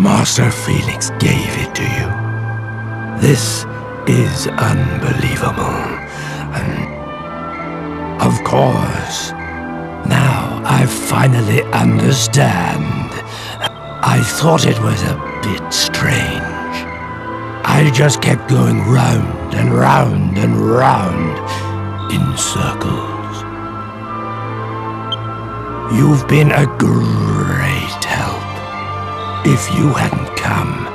Master Felix gave it to you? This is unbelievable. And of course, now I finally understand. I thought it was a bit strange. I just kept going round and round and round in circles. You've been a great. If you hadn't come,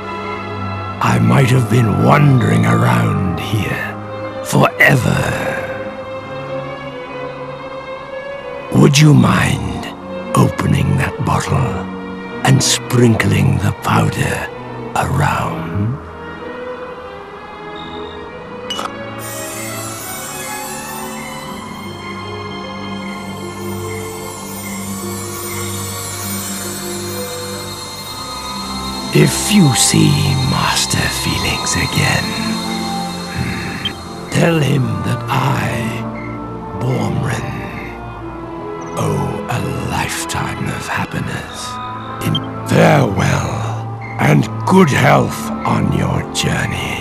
I might have been wandering around here forever. Would you mind opening that bottle and sprinkling the powder around? If you see Master Felix again, hmm, tell him that I, Baumren, owe a lifetime of happiness. In farewell and good health on your journey.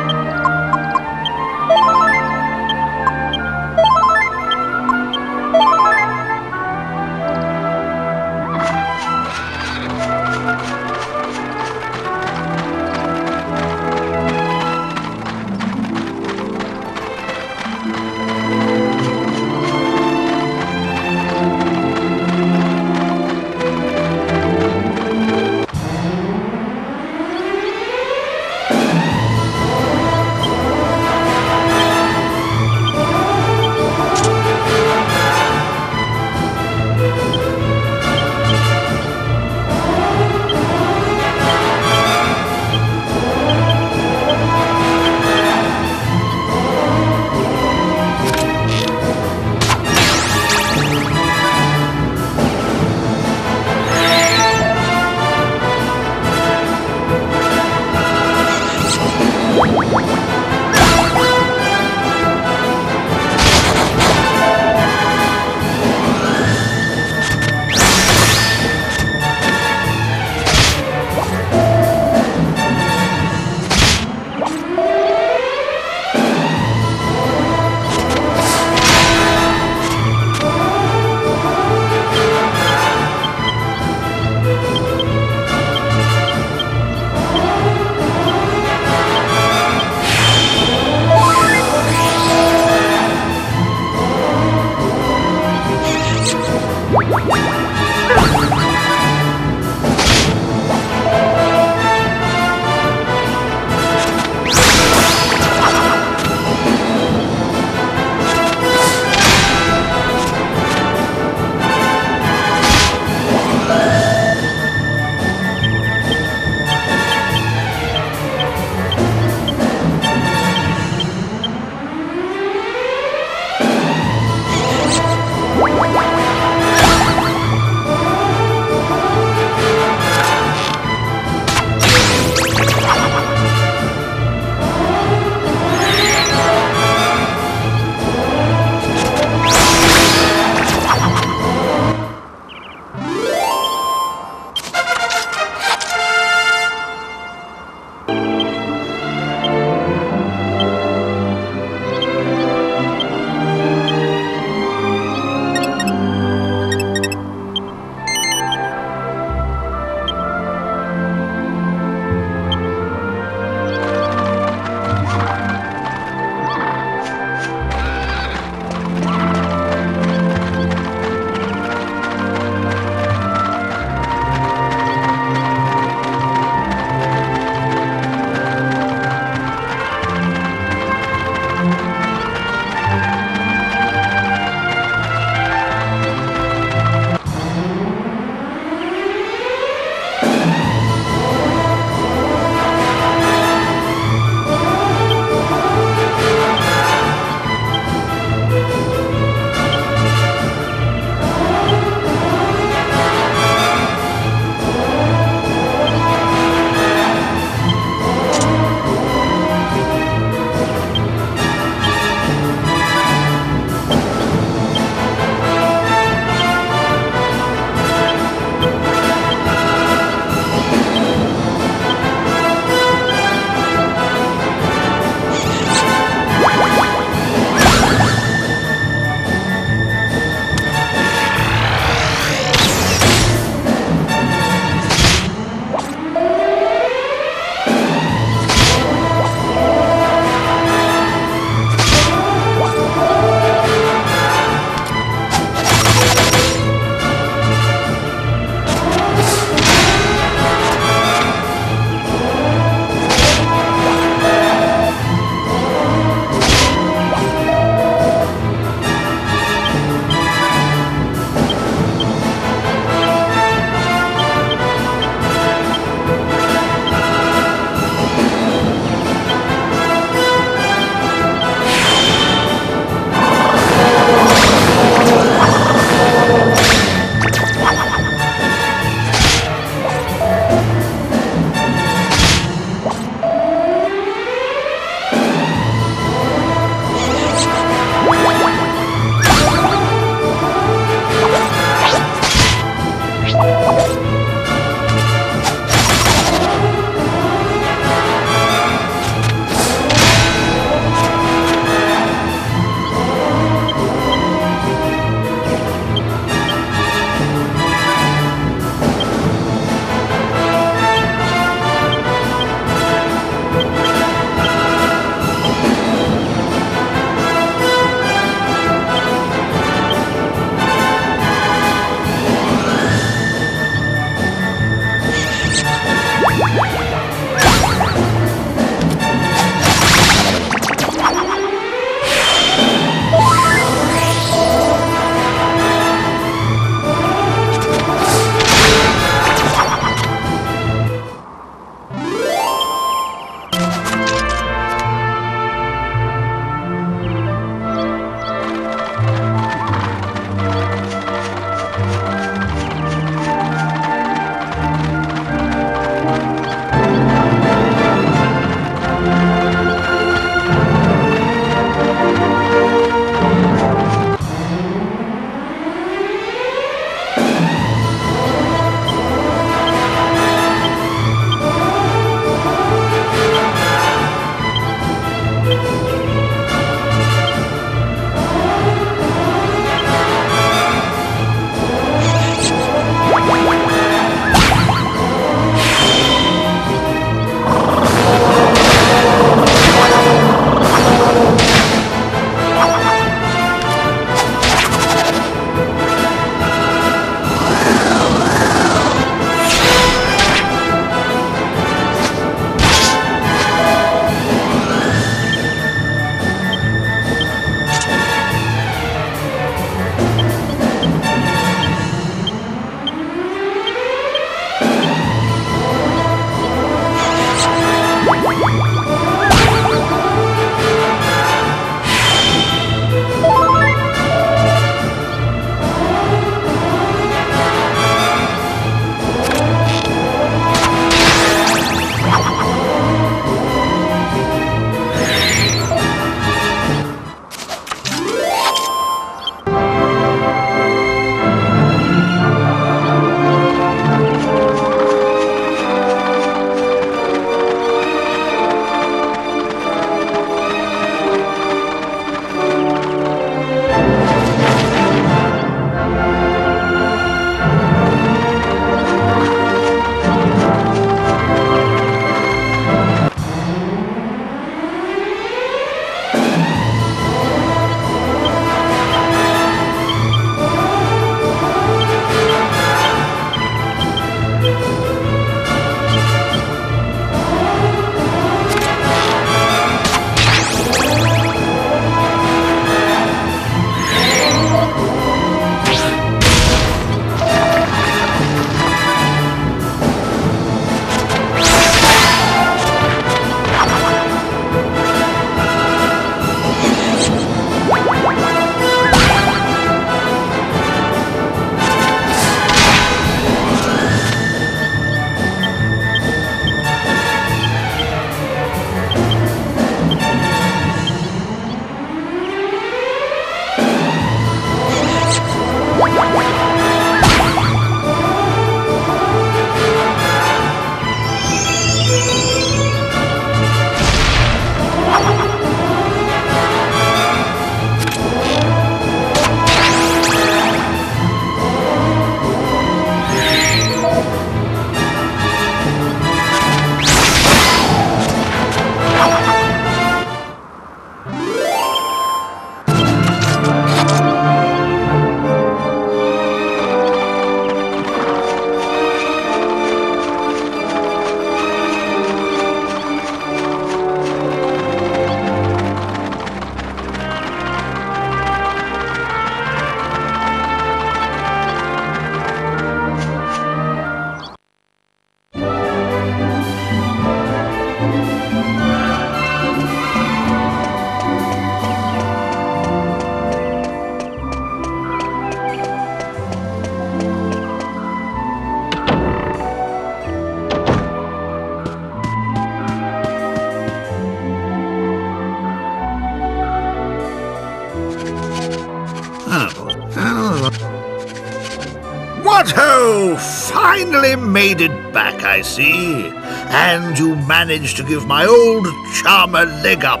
Finally made it back, I see. And you managed to give my old charmer leg up.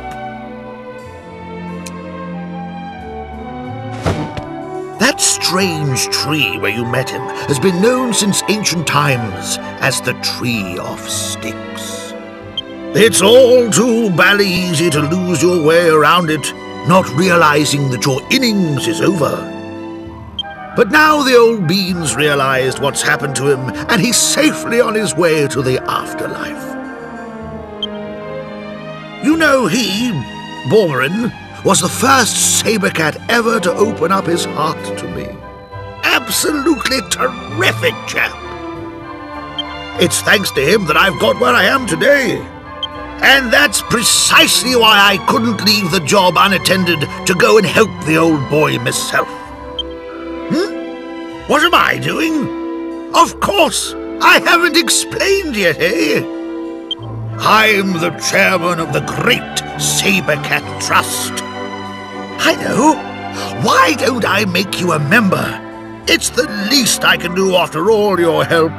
That strange tree where you met him has been known since ancient times as the Tree of Sticks. It's all too bally easy to lose your way around it, not realizing that your innings is over. But now the old beans realized what's happened to him, and he's safely on his way to the afterlife. You know he, Baumren, was the first saber cat ever to open up his heart to me. Absolutely terrific chap. It's thanks to him that I've got where I am today. And that's precisely why I couldn't leave the job unattended to go and help the old boy myself. Hmm? What am I doing? Of course, I haven't explained yet, eh? I'm the chairman of the Great Saber Cat Trust. I know. Why don't I make you a member? It's the least I can do after all your help.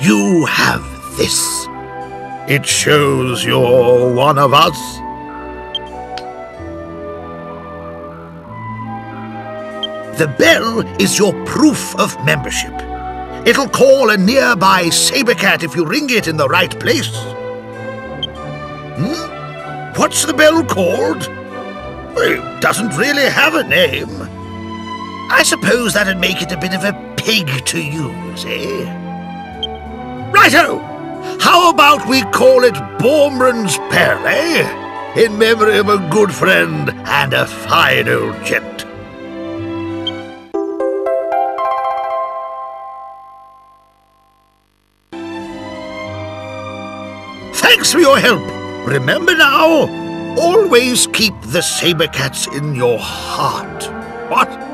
You have this. It shows you're one of us. The bell is your proof of membership. It'll call a nearby saber cat if you ring it in the right place. Hmm? What's the bell called? It doesn't really have a name. I suppose that'd make it a bit of a pig to use, eh? Righto! How about we call it Baumren's Bell, eh? In memory of a good friend and a fine old gent. Thanks for your help. Remember now, always keep the saber cats in your heart. What?